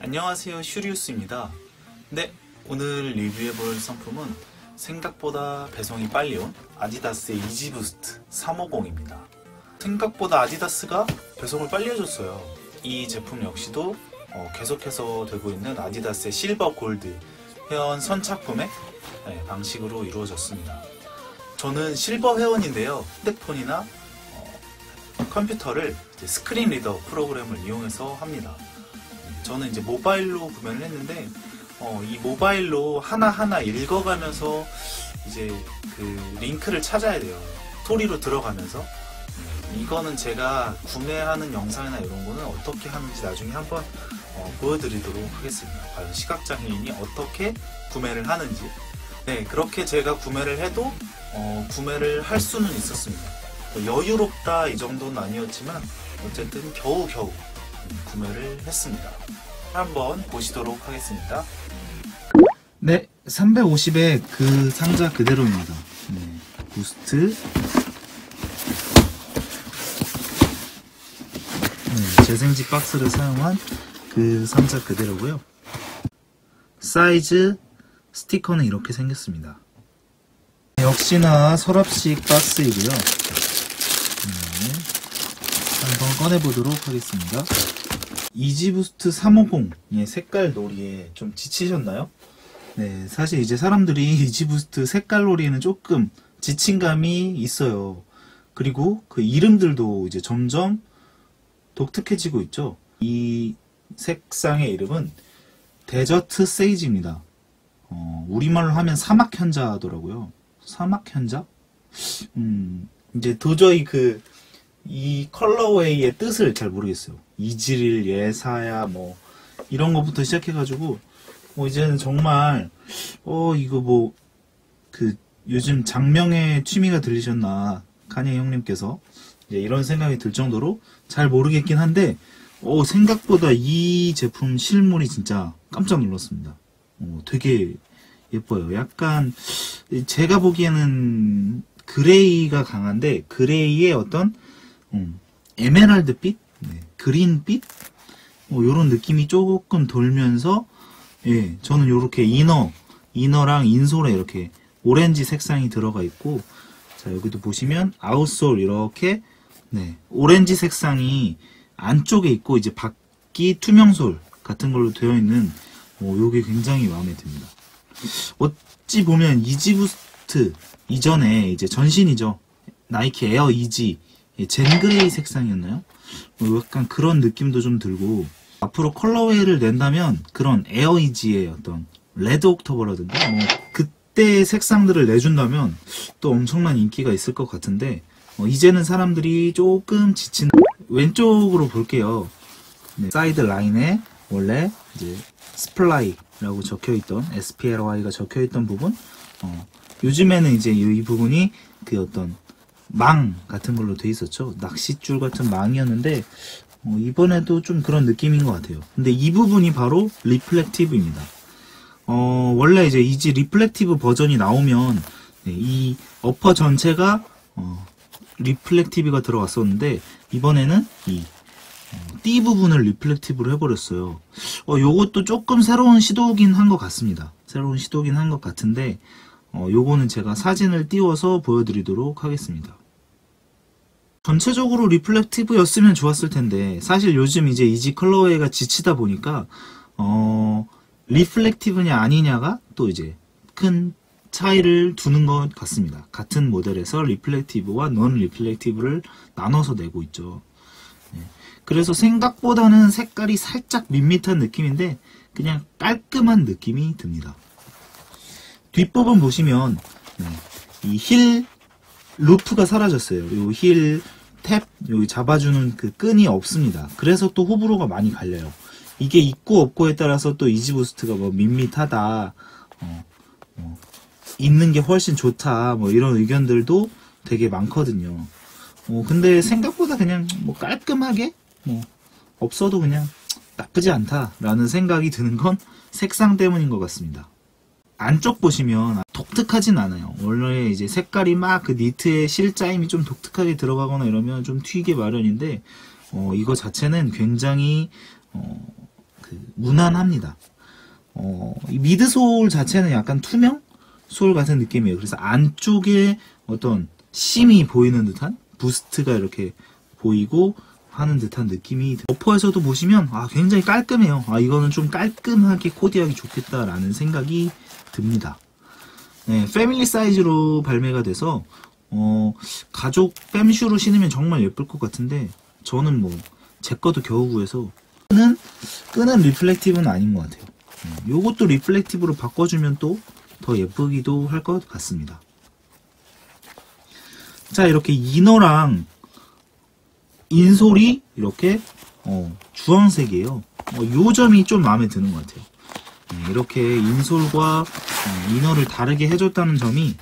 안녕하세요 슈리우스입니다. 네 오늘 리뷰해볼 상품은 생각보다 배송이 빨리 온 아디다스의 Yeezy Boost 350입니다. 생각보다 아디다스가 배송을 빨리 해줬어요. 이 제품 역시도 어, 계속해서 되고 있는 아디다스의 실버 골드 회원 선착순의 네, 방식으로 이루어졌습니다. 저는 실버 회원인데요 핸드폰이나 어, 컴퓨터를 스크린 리더 프로그램을 이용해서 합니다 저는 이제 모바일로 구매를 했는데 어, 이 모바일로 하나하나 읽어가면서 이제 그 링크를 찾아야 돼요. 소리로 들어가면서 네, 이거는 제가 구매하는 영상이나 이런 거는 어떻게 하는지 나중에 한번 어, 보여드리도록 하겠습니다. 과연 시각장애인이 어떻게 구매를 하는지 네 그렇게 제가 구매를 해도 어, 구매를 할 수는 있었습니다. 뭐 여유롭다 이 정도는 아니었지만 어쨌든 겨우겨우 구매를 했습니다. 한번 보시도록 하겠습니다. 네, 350의 그 상자 그대로입니다. 네, 부스트. 네, 재생지 박스를 사용한 그 상자 그대로고요. 사이즈 스티커는 이렇게 생겼습니다. 역시나 서랍식 박스이고요. 꺼내보도록 하겠습니다. Yeezy Boost 350의 색깔 놀이에 좀 지치셨나요? 네, 사실 이제 사람들이 Yeezy Boost 색깔 놀이에는 조금 지친 감이 있어요. 그리고 그 이름들도 이제 점점 독특해지고 있죠. 이 색상의 이름은 데저트 세이지입니다. 어, 우리말로 하면 사막 현자더라고요. 사막 현자? 음, 이제 도저히 그, 이 컬러웨이의 뜻을 잘 모르겠어요. 이지릴, 예사야, 뭐, 이런 것부터 시작해가지고, 뭐, 이제는 정말, 어, 이거 뭐, 그, 요즘 장명의 취미가 들리셨나, 카니 형님께서, 이제 이런 생각이 들 정도로 잘 모르겠긴 한데, 어, 생각보다 이 제품 실물이 진짜 깜짝 놀랐습니다. 어, 되게 예뻐요. 약간, 제가 보기에는 gray가 강한데, gray의 어떤, 음, 에메랄드빛? 네, green빛? 뭐, 요런 느낌이 조금 돌면서, 예, 저는 요렇게 inner, inner랑 insole에 이렇게 오렌지 색상이 들어가 있고, 자, 여기도 보시면 outsole 이렇게, 네, 오렌지 색상이 안쪽에 있고, 이제 밖이 투명솔 같은 걸로 되어 있는, 어, 요게 굉장히 마음에 듭니다. 어찌 보면 Yeezy Boost 이전에 이제 전신이죠. 나이키 Air Yeezy Zen Grey 색상이었나요? 뭐 약간 그런 느낌도 좀 들고 앞으로 colorway를 낸다면 그런 에어 이지의 어떤 Red October라든가 뭐 그때 색상들을 내준다면 또 엄청난 인기가 있을 것 같은데 어, 이제는 사람들이 조금 지친 왼쪽으로 볼게요. 네, 사이드 라인에 원래 이제 스플라이라고 적혀있던 SPLY가 적혀있던 부분 어, 요즘에는 이제 이 부분이 그 어떤 망 같은 걸로 돼 있었죠 낚싯줄 같은 망이었는데 어, 이번에도 좀 그런 느낌인 것 같아요 근데 이 부분이 바로 reflective입니다 어, 원래 이제 Yeezy reflective 버전이 나오면 네, 이 upper 전체가 어, reflective가 들어갔었는데 이번에는 이 띠 부분을 reflective로 해버렸어요. 어, 요것도 조금 새로운 시도긴 한 것 같습니다. 새로운 시도긴 한 것 같은데, 어, 요거는 제가 사진을 띄워서 보여드리도록 하겠습니다. 전체적으로 reflective였으면 좋았을 텐데, 사실 요즘 이제 Yeezy colorway가 지치다 보니까, 어, reflective냐 아니냐가 또 이제 큰 차이를 두는 것 같습니다. 같은 모델에서 reflective와 non reflective를 나눠서 내고 있죠. 네. 그래서 생각보다는 색깔이 살짝 밋밋한 느낌인데 그냥 깔끔한 느낌이 듭니다. 뒷부분 보시면 네, 이 heel loop가 사라졌어요. 이 heel tab 여기 잡아주는 그 끈이 없습니다. 그래서 또 호불호가 많이 갈려요. 이게 있고 없고에 따라서 또 이지부스트가 뭐 밋밋하다, 어, 어, 있는 게 훨씬 좋다, 뭐 이런 의견들도 되게 많거든요. 어, 근데 생각보다 그냥 뭐 깔끔하게 뭐 없어도 그냥 나쁘지 않다라는 생각이 드는 건 색상 때문인 것 같습니다. 안쪽 보시면 독특하진 않아요. 원래 이제 색깔이 막 그 니트의 실짜임이 좀 독특하게 들어가거나 이러면 좀 튀기 마련인데 어, 이거 자체는 굉장히 어, 그 무난합니다. 어, 이 미드솔 자체는 약간 투명 솔 같은 느낌이에요. 그래서 안쪽에 어떤 심이 보이는 듯한 부스트가 이렇게 보이고 하는 듯한 느낌이 어퍼에서도 보시면 아 굉장히 깔끔해요. 아 이거는 좀 깔끔하게 코디하기 좋겠다라는 생각이 듭니다. 네, 패밀리 사이즈로 발매가 돼서 어, 가족 팸슈로 신으면 정말 예쁠 것 같은데 저는 뭐 제 것도 겨우 구해서 끈은 끈은 reflective는 아닌 것 같아요. 음, 요것도 reflective로 바꿔주면 또 더 예쁘기도 할 것 같습니다. 자 이렇게 inner랑 insole이 이렇게 어, 주황색이에요. 어, 요 점이 좀 마음에 드는 것 같아요. 네, 이렇게 insole과 어, inner를 다르게 해줬다는 점이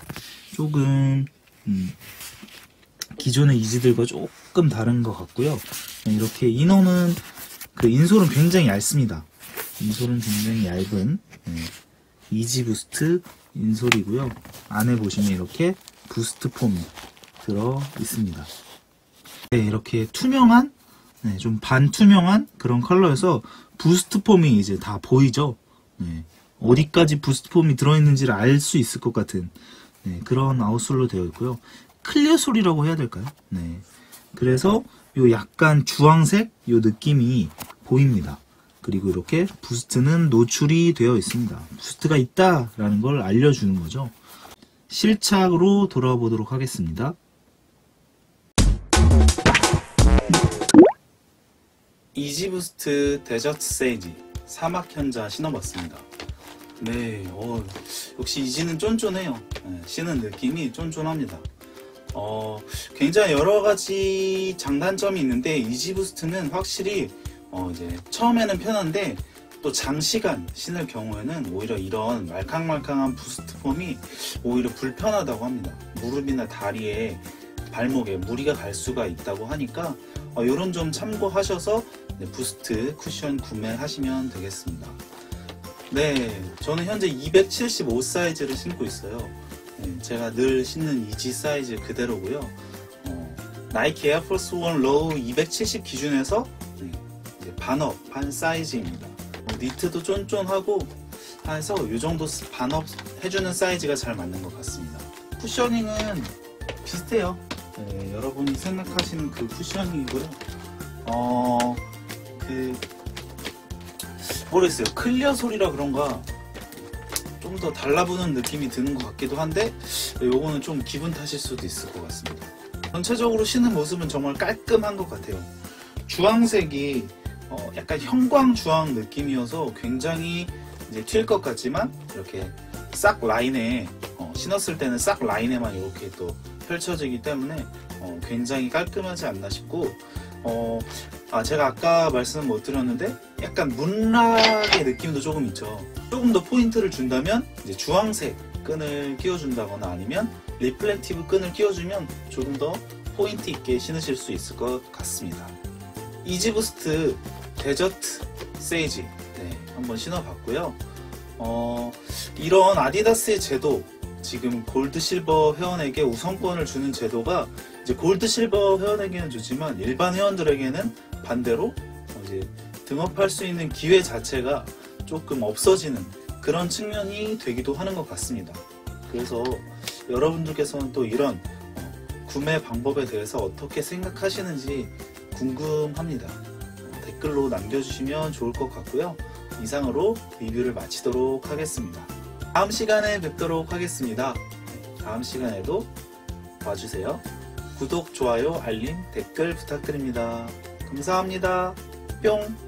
조금 음, 기존의 Yeezy들과 조금 다른 것 같고요. 네, 이렇게 이너는 그 insole은 굉장히 얇습니다. insole은 굉장히 얇은 네, Yeezy Boost insole이고요. 안에 보시면 이렇게 Boost foam이 들어 있습니다. 네, 이렇게 투명한, 네, 좀 반투명한 그런 컬러여서 Boost foam이 이제 다 보이죠. 네, 어디까지 Boost foam이 들어있는지를 알 수 있을 것 같은 네, 그런 outsole로 되어 있고요. clear sole이라고 해야 될까요? 네, 그래서 요 약간 주황색 요 느낌이 보입니다. 그리고 이렇게 Boost는 노출이 되어 있습니다. Boost가 있다라는 걸 알려주는 거죠. 실착으로 돌아와 보도록 하겠습니다. Yeezy Boost Desert Sage 사막 현자 신어봤습니다. 네, 어, 역시 Yeezy는 쫀쫀해요. 네, 신은 느낌이 쫀쫀합니다. 어, 굉장히 여러 가지 장단점이 있는데 Yeezy Boost는 확실히 어, 이제 처음에는 편한데 또 장시간 신을 경우에는 오히려 이런 말캉말캉한 Boost foam이 오히려 불편하다고 합니다. 무릎이나 다리에 발목에 무리가 갈 수가 있다고 하니까 어, 이런 점 참고하셔서 네, Boost 쿠션 구매하시면 되겠습니다. 네, 저는 현재 275 사이즈를 신고 있어요. 네, 제가 늘 신는 Yeezy 사이즈 그대로고요. 어, 나이키 Air Force One Low 270 기준에서 네, 반업 반 사이즈입니다. 어, 니트도 쫀쫀하고 해서 이 정도 반업 해주는 사이즈가 잘 맞는 것 같습니다. 쿠셔닝은 비슷해요. 네, 여러분이 생각하시는 그 쿠셔닝이고요. 어, 그 모르겠어요. 클리어 소리라 그런가 좀 더 달라붙는 느낌이 드는 것 같기도 한데 요거는 좀 기분 탓일 수도 있을 것 같습니다. 전체적으로 신은 모습은 정말 깔끔한 것 같아요. 주황색이 어, 약간 형광 주황 느낌이어서 굉장히 이제 튈 것 같지만 이렇게 sock line에 어, 신었을 때는 sock line에만 이렇게 또 펼쳐지기 때문에 어, 굉장히 깔끔하지 않나 싶고 어, 아, 제가 아까 말씀 못 드렸는데 약간 Moonrock의 느낌도 조금 있죠. 조금 더 포인트를 준다면 이제 주황색 끈을 끼워준다거나 아니면 reflective 끈을 끼워주면 조금 더 포인트 있게 신으실 수 있을 것 같습니다. Yeezy Boost Desert Sage 네, 한번 신어봤고요. 어, 이런 아디다스의 제도 지금 골드 실버 회원에게 우선권을 주는 제도가 이제 골드 실버 회원에게는 좋지만 일반 회원들에게는 반대로 이제 등업할 수 있는 기회 자체가 조금 없어지는 그런 측면이 되기도 하는 것 같습니다. 그래서 여러분들께서는 또 이런 어, 구매 방법에 대해서 어떻게 생각하시는지 궁금합니다. 어, 댓글로 남겨주시면 좋을 것 같고요. 이상으로 리뷰를 마치도록 하겠습니다. 다음 시간에 뵙도록 하겠습니다. 네, 다음 시간에도 봐주세요. 구독, 좋아요, 알림, 댓글 부탁드립니다. 감사합니다. 뿅!